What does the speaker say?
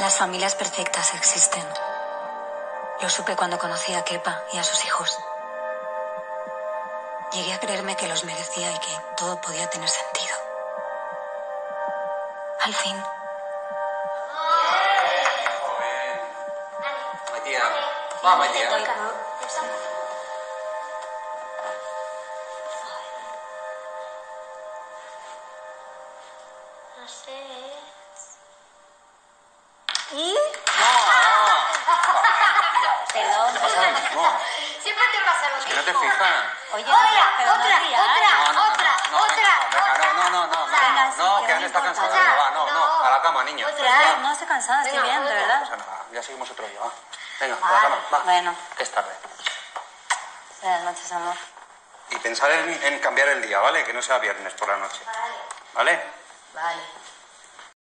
Las familias perfectas existen. Lo supe cuando conocí a Kepa y a sus hijos. Llegué a creerme que los merecía y que todo podía tener sentido. Al fin. Va. No sé. ¿Y? Perdón. Te pasa lo mismo. Siempre te pasa lo Que mismo. no te fijas. Oye, Otra, pero no otra, otra, otra, no, no, otra. Venga, no, no, no, no. Venga, sí, No, que Ana está cansada. No, va, no, no. A la cama, niño. No Otra. No estoy cansada, estoy bien, de verdad. nada. Ya seguimos otro día, va. Venga, a la cama, va. Bueno. Que es tarde. Buenas noches, amor. Y pensar en, en cambiar el día, ¿vale? Que no sea viernes por la noche. ¿Vale? Vale.